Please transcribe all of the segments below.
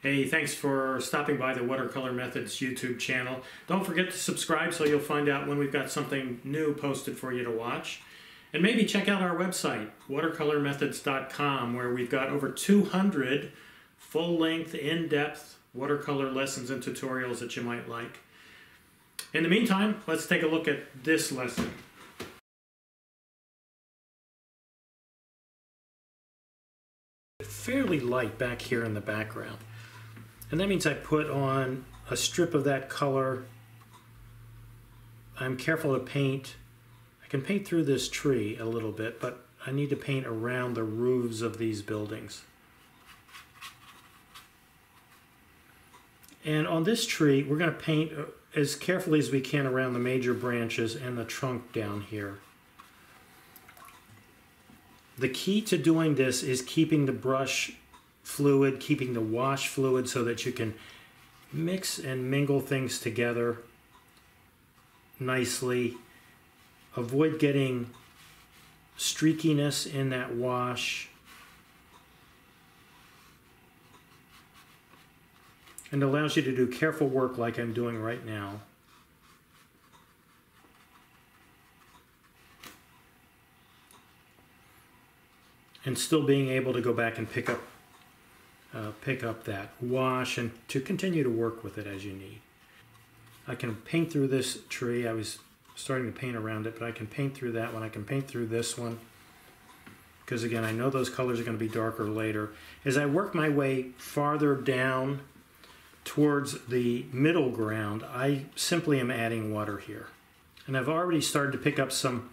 Hey, thanks for stopping by the Watercolor Methods YouTube channel. Don't forget to subscribe so you'll find out when we've got something new posted for you to watch. And maybe check out our website, watercolormethods.com, where we've got over 200 full length, in depth watercolor lessons and tutorials that you might like. In the meantime, let's take a look at this lesson. Fairly light back here in the background. And that means I put on a strip of that color. I'm careful to paint. I can paint through this tree a little bit, but I need to paint around the roofs of these buildings. And on this tree, we're going to paint as carefully as we can around the major branches and the trunk down here. The key to doing this is keeping the brush fluid, keeping the wash fluid so that you can mix and mingle things together nicely. Avoid getting streakiness in that wash. And allows you to do careful work like I'm doing right now. And still being able to go back and pick up uh, pick up that wash and to continue to work with it as you need. I can paint through this tree. I was starting to paint around it, but I can paint through that one. I can paint through this one because again, I know those colors are going to be darker later. As I work my way farther down towards the middle ground, I simply am adding water here. And I've already started to pick up some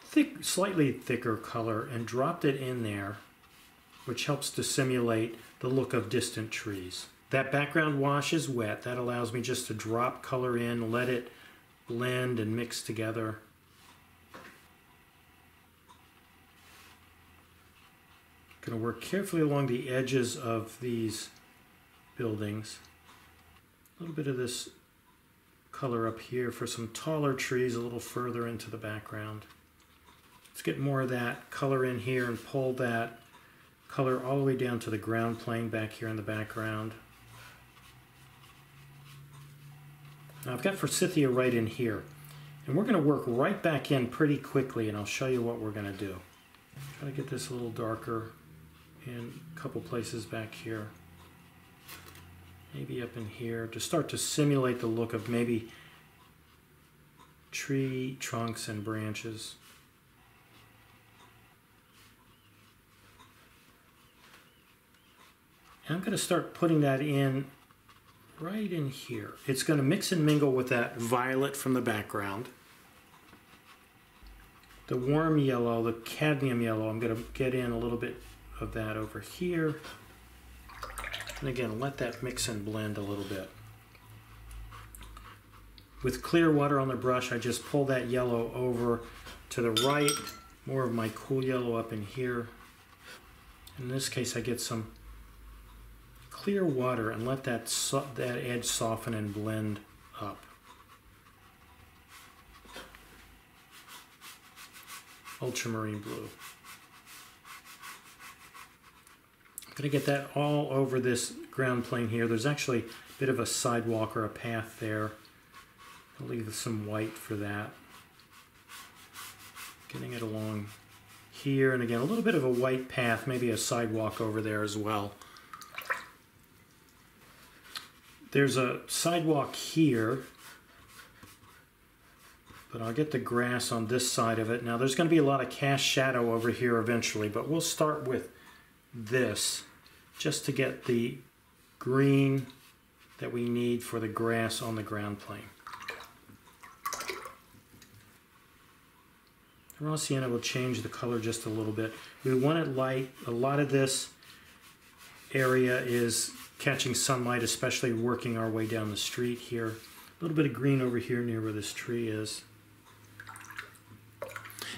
thick, slightly thicker color and dropped it in there which helps to simulate the look of distant trees. That background wash is wet. That allows me just to drop color in, let it blend and mix together. Going to work carefully along the edges of these buildings. A little bit of this color up here for some taller trees a little further into the background. Let's get more of that color in here and pull that color all the way down to the ground plane back here in the background. Now I've got forsythia right in here. And we're going to work right back in pretty quickly and I'll show you what we're going to do. Try to get this a little darker in a couple places back here. Maybe up in here to start to simulate the look of maybe tree trunks and branches. And I'm going to start putting that in right in here. It's going to mix and mingle with that violet from the background. The warm yellow, the cadmium yellow, I'm going to get in a little bit of that over here. And again, let that mix and blend a little bit. With clear water on the brush, I just pull that yellow over to the right, more of my cool yellow up in here. In this case, I get some clear water and let that, so that edge soften and blend up. Ultramarine blue. I'm going to get that all over this ground plane here. There's actually a bit of a sidewalk or a path there. I'll leave some white for that. Getting it along here, and again, a little bit of a white path, maybe a sidewalk over there as well. There's a sidewalk here, but I'll get the grass on this side of it. Now there's going to be a lot of cast shadow over here eventually, but we'll start with this just to get the green that we need for the grass on the ground plane. raw sienna will change the color just a little bit. We want it light. A lot of this area is catching sunlight, especially working our way down the street here. A little bit of green over here near where this tree is.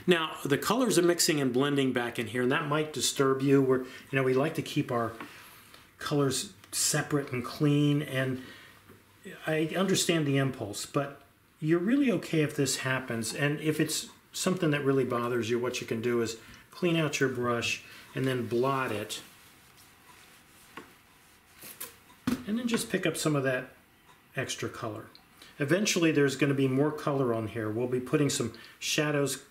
Now, the colors are mixing and blending back in here, and that might disturb you. We're, you know, we like to keep our colors separate and clean, and I understand the impulse, but you're really okay if this happens. And if it's something that really bothers you, what you can do is clean out your brush and then blot it And then just pick up some of that extra color. Eventually there's going to be more color on here. We'll be putting some shadows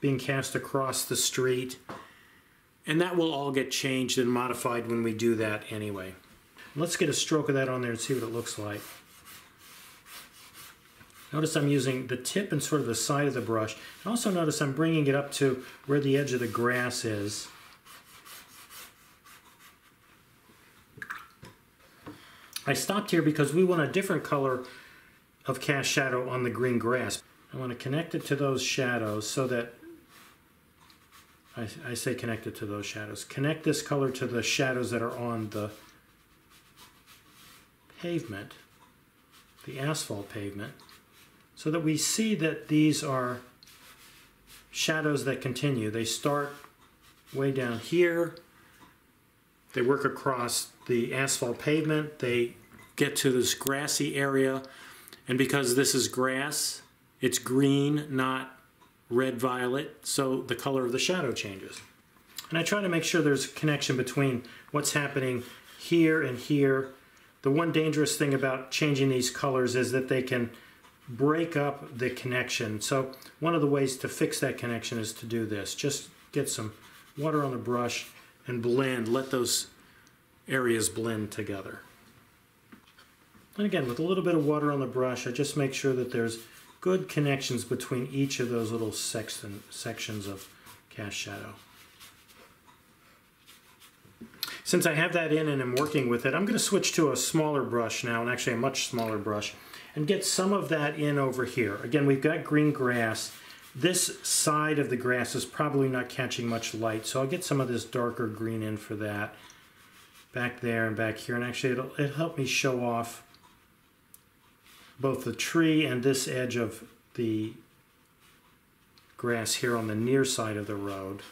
being cast across the street. And that will all get changed and modified when we do that anyway. Let's get a stroke of that on there and see what it looks like. Notice I'm using the tip and sort of the side of the brush. Also notice I'm bringing it up to where the edge of the grass is. I stopped here because we want a different color of cast shadow on the green grass. I want to connect it to those shadows so that I, I say connect it to those shadows. Connect this color to the shadows that are on the pavement, the asphalt pavement, so that we see that these are shadows that continue. They start way down here, they work across the asphalt pavement, they get to this grassy area, and because this is grass, it's green, not red violet, so the color of the shadow changes. And I try to make sure there's a connection between what's happening here and here. The one dangerous thing about changing these colors is that they can break up the connection. So one of the ways to fix that connection is to do this. Just get some water on the brush and blend, let those areas blend together. And again, with a little bit of water on the brush, I just make sure that there's good connections between each of those little section, sections of cast shadow. Since I have that in and I'm working with it, I'm going to switch to a smaller brush now, and actually a much smaller brush, and get some of that in over here. Again, we've got green grass. This side of the grass is probably not catching much light, so I'll get some of this darker green in for that. Back there and back here, and actually it'll, it'll help me show off both the tree and this edge of the grass here on the near side of the road.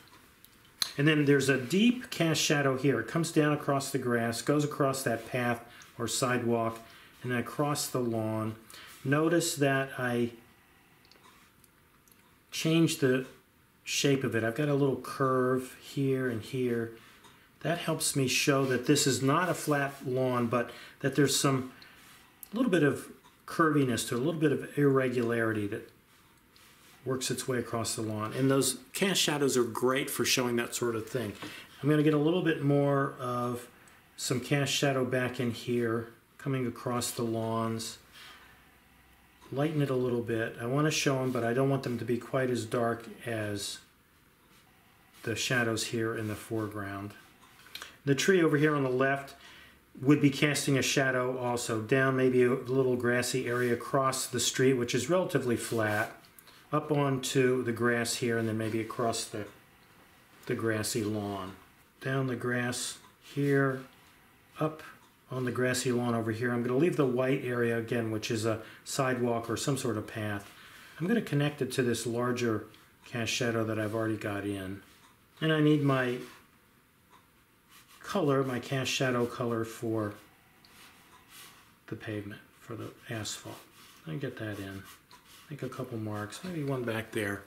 And then there's a deep cast shadow here. It comes down across the grass, goes across that path or sidewalk, and then across the lawn. Notice that I changed the shape of it. I've got a little curve here and here. That helps me show that this is not a flat lawn, but that there's some little bit of curviness to a little bit of irregularity that works its way across the lawn. And those cast shadows are great for showing that sort of thing. I'm going to get a little bit more of some cast shadow back in here, coming across the lawns. Lighten it a little bit. I want to show them, but I don't want them to be quite as dark as the shadows here in the foreground. The tree over here on the left would be casting a shadow also down maybe a little grassy area across the street, which is relatively flat, up onto the grass here, and then maybe across the, the grassy lawn. Down the grass here, up on the grassy lawn over here. I'm going to leave the white area again, which is a sidewalk or some sort of path. I'm going to connect it to this larger cast shadow that I've already got in. And I need my color, my cast shadow color for the pavement, for the asphalt. I get that in. Make a couple marks, maybe one back there.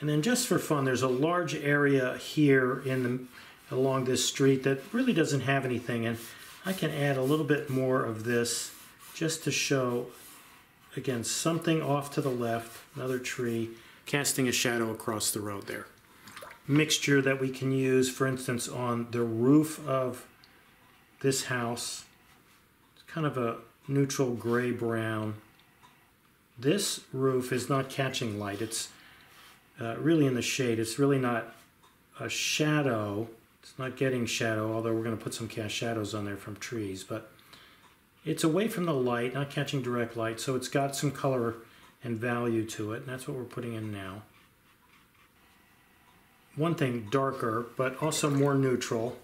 And then just for fun, there's a large area here in the, along this street that really doesn't have anything. And I can add a little bit more of this just to show, again, something off to the left, another tree, casting a shadow across the road there. Mixture that we can use, for instance, on the roof of this house. It's kind of a neutral gray brown. This roof is not catching light. It's uh, really in the shade. It's really not a shadow. It's not getting shadow, although we're going to put some cast shadows on there from trees. But it's away from the light, not catching direct light, so it's got some color and value to it, and that's what we're putting in now. One thing darker, but also more neutral.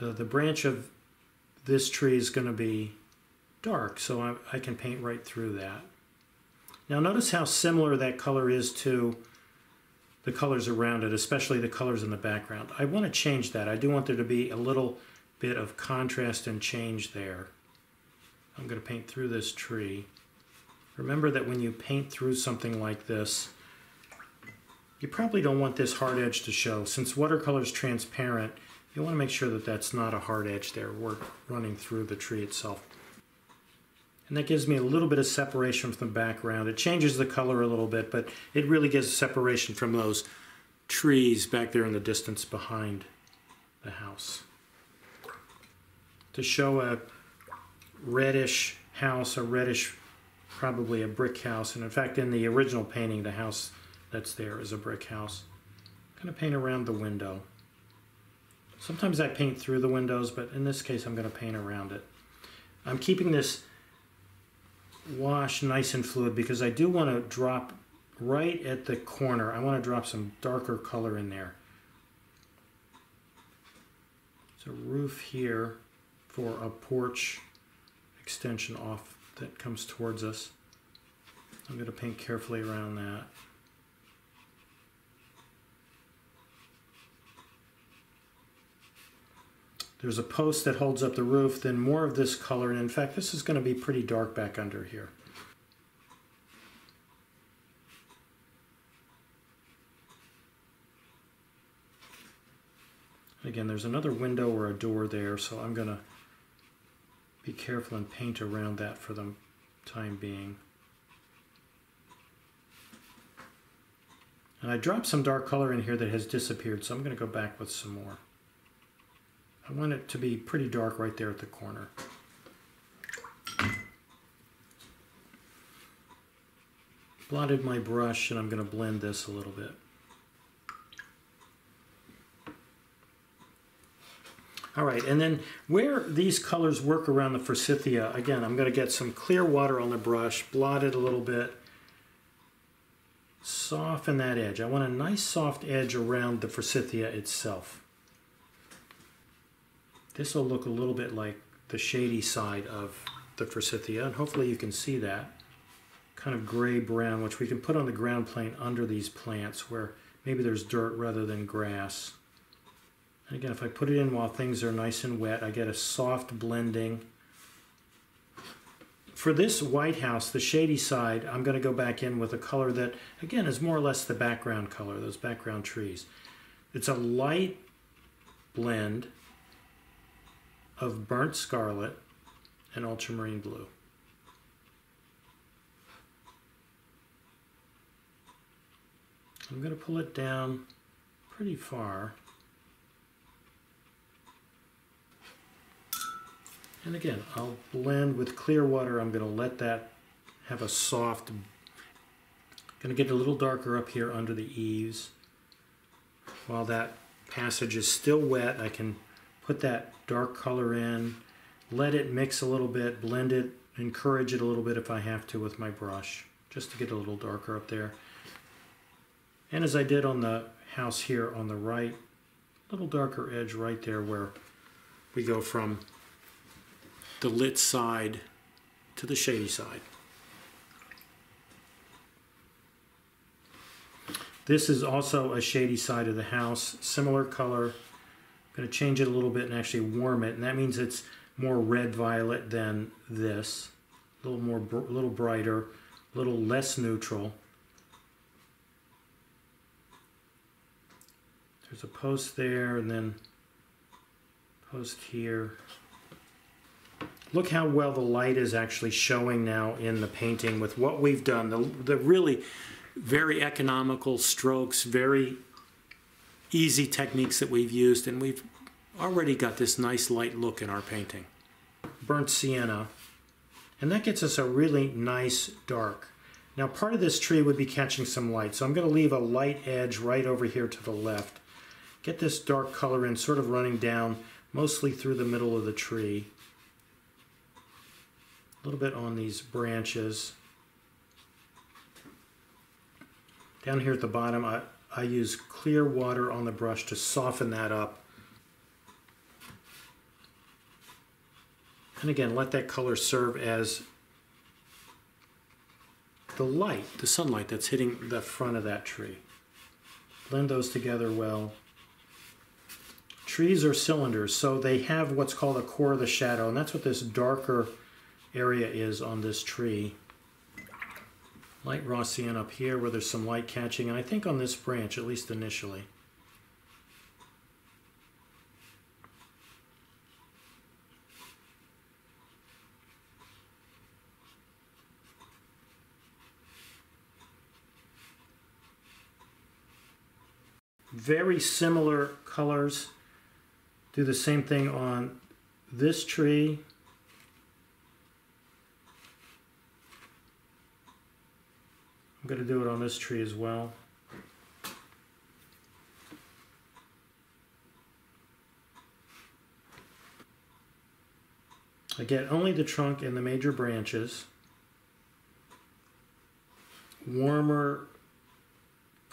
Uh, the branch of this tree is going to be dark, so I, I can paint right through that. Now notice how similar that color is to the colors around it, especially the colors in the background. I want to change that. I do want there to be a little bit of contrast and change there. I'm going to paint through this tree. Remember that when you paint through something like this, You probably don't want this hard edge to show. Since watercolor is transparent, you want to make sure that that's not a hard edge there. We're running through the tree itself. And that gives me a little bit of separation from the background. It changes the color a little bit, but it really gives separation from those trees back there in the distance behind the house. To show a reddish house, a reddish, probably a brick house, and in fact in the original painting the house that's there is a brick house. I'm going to paint around the window. Sometimes I paint through the windows, but in this case I'm going to paint around it. I'm keeping this wash nice and fluid because I do want to drop right at the corner. I want to drop some darker color in there. So roof here for a porch extension off that comes towards us. I'm going to paint carefully around that. There's a post that holds up the roof, then more of this color, and in fact this is going to be pretty dark back under here. Again, there's another window or a door there, so I'm going to be careful and paint around that for the time being. And I dropped some dark color in here that has disappeared, so I'm going to go back with some more. I want it to be pretty dark right there at the corner. Blotted my brush and I'm going to blend this a little bit. All right, and then where these colors work around the forsythia, again, I'm going to get some clear water on the brush, blot it a little bit, soften that edge. I want a nice soft edge around the forsythia itself. This will look a little bit like the shady side of the forsythia, and hopefully you can see that kind of gray-brown, which we can put on the ground plane under these plants where maybe there's dirt rather than grass. And again, if I put it in while things are nice and wet, I get a soft blending. For this White House, the shady side, I'm going to go back in with a color that, again, is more or less the background color, those background trees. It's a light blend of burnt scarlet and ultramarine blue. I'm going to pull it down pretty far. And again, I'll blend with clear water. I'm going to let that have a soft, going to get a little darker up here under the eaves. While that passage is still wet, I can put that dark color in, let it mix a little bit, blend it, encourage it a little bit if I have to with my brush, just to get a little darker up there. And as I did on the house here on the right, a little darker edge right there where we go from the lit side to the shady side. This is also a shady side of the house, similar color. Going to change it a little bit and actually warm it, and that means it's more red violet than this. A little more, a little brighter, a little less neutral. There's a post there and then post here. Look how well the light is actually showing now in the painting with what we've done. The, the really very economical strokes, very easy techniques that we've used, and we've already got this nice light look in our painting. Burnt sienna, and that gets us a really nice dark. Now part of this tree would be catching some light, so I'm going to leave a light edge right over here to the left. Get this dark color in, sort of running down mostly through the middle of the tree a little bit on these branches. Down here at the bottom, I, I use clear water on the brush to soften that up. And again, let that color serve as the light, the sunlight that's hitting the front of that tree. Blend those together well. Trees are cylinders, so they have what's called a core of the shadow, and that's what this darker area is on this tree. light sienna up here where there's some light catching, and I think on this branch, at least initially. Very similar colors. Do the same thing on this tree. I'm going to do it on this tree as well. I get only the trunk and the major branches. Warmer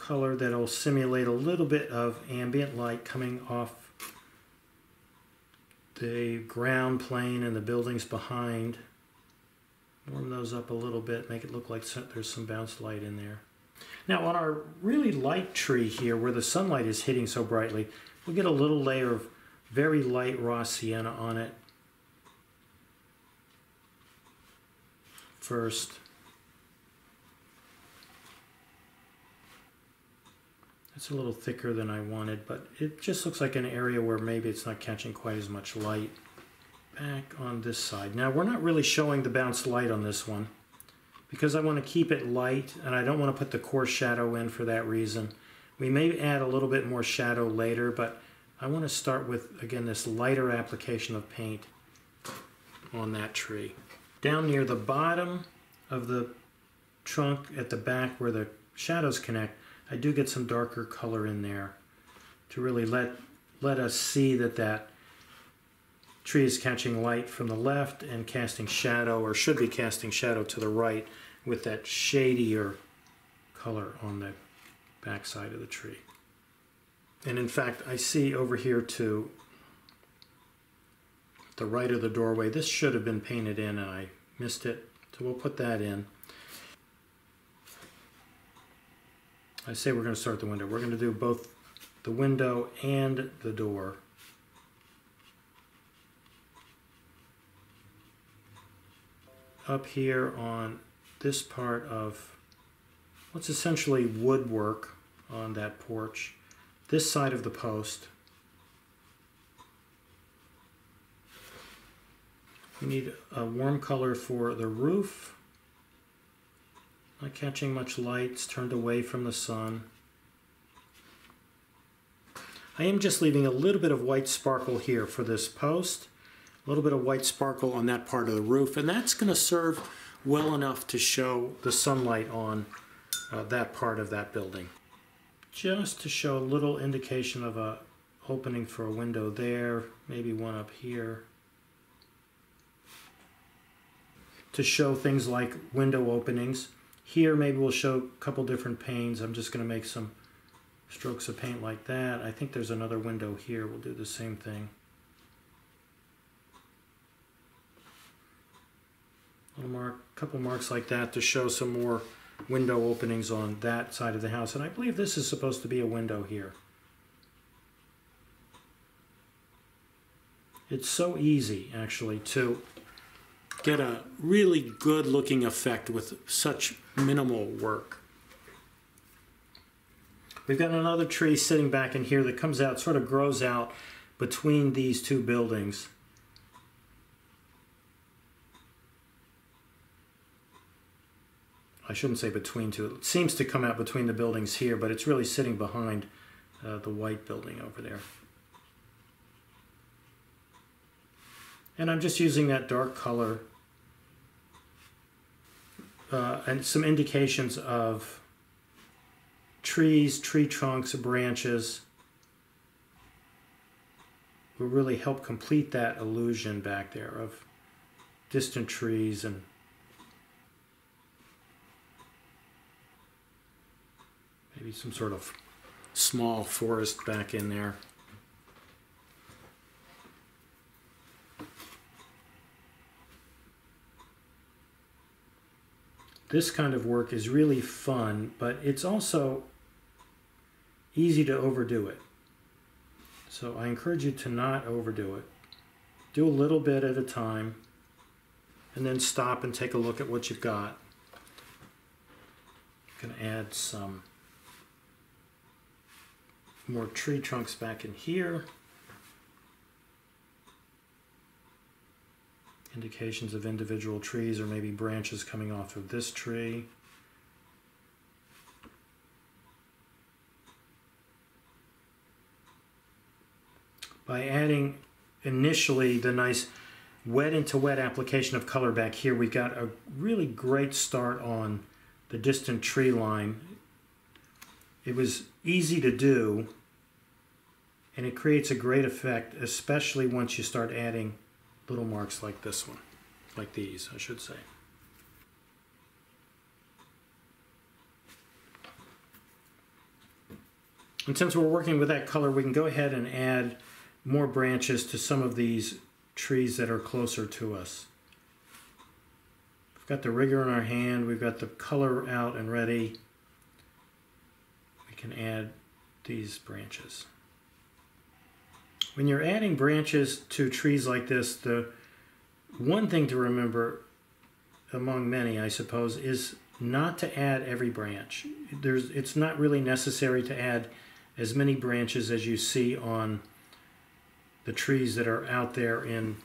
color that'll simulate a little bit of ambient light coming off the ground plane and the buildings behind. Warm those up a little bit, make it look like there's some bounce light in there. Now on our really light tree here where the sunlight is hitting so brightly, we'll get a little layer of very light raw sienna on it first. It's a little thicker than I wanted, but it just looks like an area where maybe it's not catching quite as much light. Back on this side. Now we're not really showing the bounced light on this one because I want to keep it light and I don't want to put the core shadow in for that reason. We may add a little bit more shadow later, but I want to start with, again, this lighter application of paint on that tree. Down near the bottom of the trunk at the back where the shadows connect, I do get some darker color in there to really let, let us see that that tree is catching light from the left and casting shadow, or should be casting shadow to the right with that shadier color on the back side of the tree. And in fact, I see over here to the right of the doorway, this should have been painted in and I missed it. So we'll put that in. I say we're going to start the window. We're going to do both the window and the door. Up here on this part of what's essentially woodwork on that porch, this side of the post. We need a warm color for the roof. Not catching much light, it's turned away from the sun. I am just leaving a little bit of white sparkle here for this post, a little bit of white sparkle on that part of the roof, and that's going to serve well enough to show the sunlight on uh, that part of that building. Just to show a little indication of a opening for a window there, maybe one up here. To show things like window openings. Here maybe we'll show a couple different panes. I'm just going to make some strokes of paint like that. I think there's another window here. We'll do the same thing. A little mark, couple marks like that to show some more window openings on that side of the house. And I believe this is supposed to be a window here. It's so easy actually to get a really good looking effect with such minimal work. We've got another tree sitting back in here that comes out, sort of grows out between these two buildings. I shouldn't say between two. It seems to come out between the buildings here, but it's really sitting behind uh, the white building over there. And I'm just using that dark color uh, and some indications of trees, tree trunks, branches will really help complete that illusion back there of distant trees and maybe some sort of small forest back in there. This kind of work is really fun, but it's also easy to overdo it. So I encourage you to not overdo it. Do a little bit at a time and then stop and take a look at what you've got. I'm going to add some more tree trunks back in here. Indications of individual trees or maybe branches coming off of this tree. By adding initially the nice wet into wet application of color back here, we got a really great start on the distant tree line. It was easy to do and it creates a great effect, especially once you start adding little marks like this one, like these, I should say. And since we're working with that color, we can go ahead and add more branches to some of these trees that are closer to us. We've got the rigger in our hand, we've got the color out and ready. We can add these branches. When you're adding branches to trees like this, the one thing to remember, among many I suppose, is not to add every branch. There's, it's not really necessary to add as many branches as you see on the trees that are out there in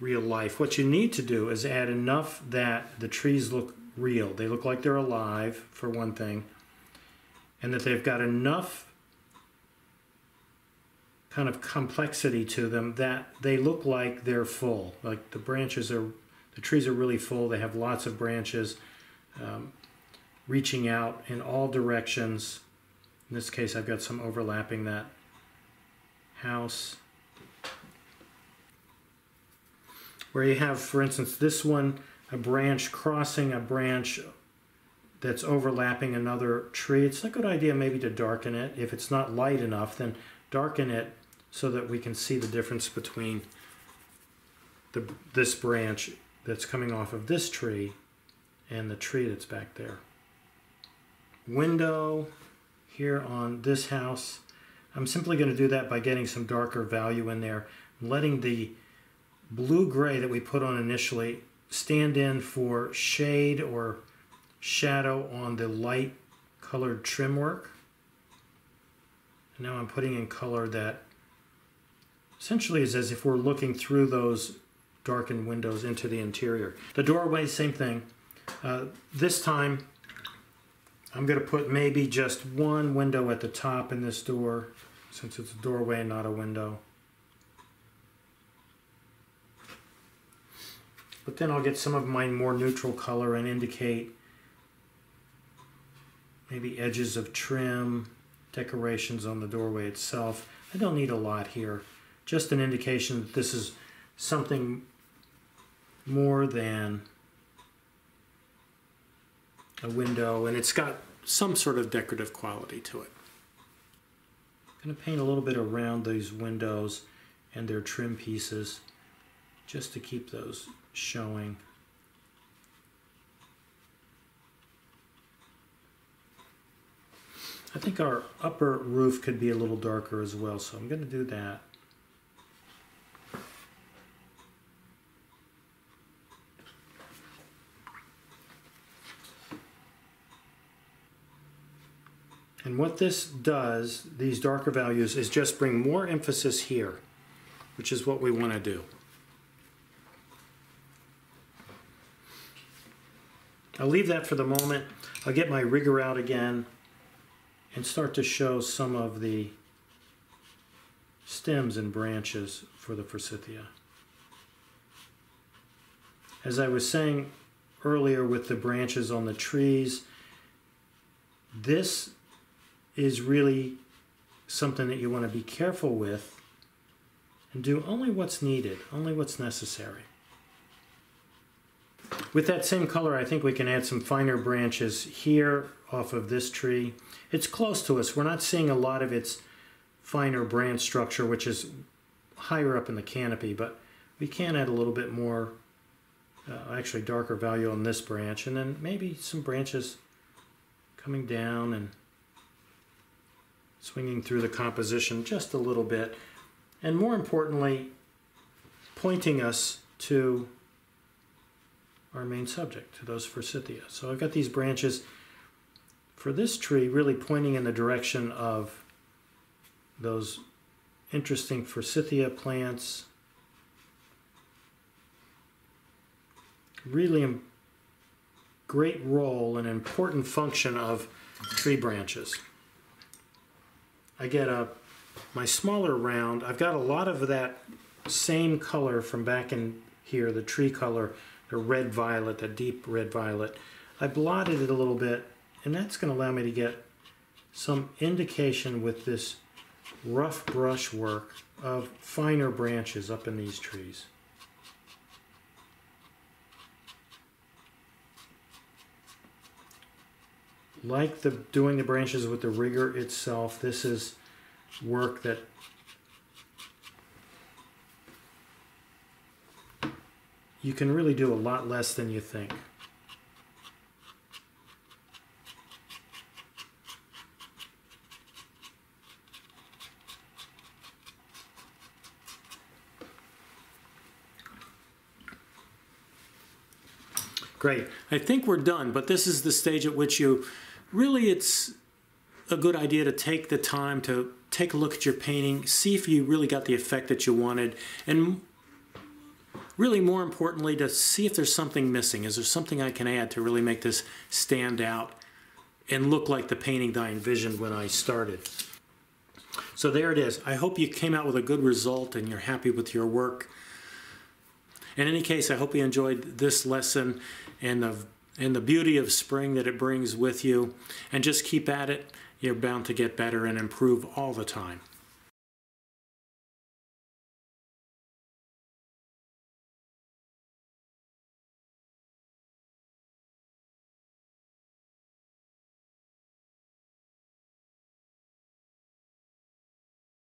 real life. What you need to do is add enough that the trees look real. They look like they're alive, for one thing, and that they've got enough kind of complexity to them that they look like they're full. Like the branches are, the trees are really full. They have lots of branches um, reaching out in all directions. In this case, I've got some overlapping that house. where you have, for instance, this one, a branch crossing a branch that's overlapping another tree. It's a good idea maybe to darken it. If it's not light enough, then darken it so that we can see the difference between the, this branch that's coming off of this tree and the tree that's back there. Window here on this house. I'm simply going to do that by getting some darker value in there, letting the blue-gray that we put on initially stand in for shade or shadow on the light colored trim work. And now I'm putting in color that essentially is as if we're looking through those darkened windows into the interior. The doorway, same thing. Uh, this time I'm going to put maybe just one window at the top in this door since it's a doorway and not a window. But then I'll get some of my more neutral color and indicate maybe edges of trim, decorations on the doorway itself. I don't need a lot here. Just an indication that this is something more than a window and it's got some sort of decorative quality to it. I'm going to paint a little bit around these windows and their trim pieces just to keep those showing. I think our upper roof could be a little darker as well, so I'm going to do that. And what this does, these darker values, is just bring more emphasis here, which is what we want to do. I'll leave that for the moment. I'll get my rigger out again and start to show some of the stems and branches for the forsythia. As I was saying earlier with the branches on the trees, this is really something that you want to be careful with and do only what's needed, only what's necessary. With that same color, I think we can add some finer branches here off of this tree. It's close to us. We're not seeing a lot of its finer branch structure, which is higher up in the canopy, but we can add a little bit more, uh, actually darker value on this branch, and then maybe some branches coming down and swinging through the composition just a little bit, and more importantly, pointing us to our main subject, to those forsythia. So I've got these branches for this tree, really pointing in the direction of those interesting forsythia plants. Really great role and important function of tree branches. I get a my smaller round. I've got a lot of that same color from back in here, the tree color, the red violet, the deep red violet. I blotted it a little bit, and that's going to allow me to get some indication with this rough brush work of finer branches up in these trees. Like the doing the branches with the rigger itself, this is work that you can really do a lot less than you think. Great. I think we're done, but this is the stage at which you really it's a good idea to take the time to take a look at your painting, see if you really got the effect that you wanted, and really more importantly to see if there's something missing. Is there something I can add to really make this stand out and look like the painting that I envisioned when I started? So there it is. I hope you came out with a good result and you're happy with your work. In any case, I hope you enjoyed this lesson and the, and the beauty of spring that it brings with you. And just keep at it. You're bound to get better and improve all the time.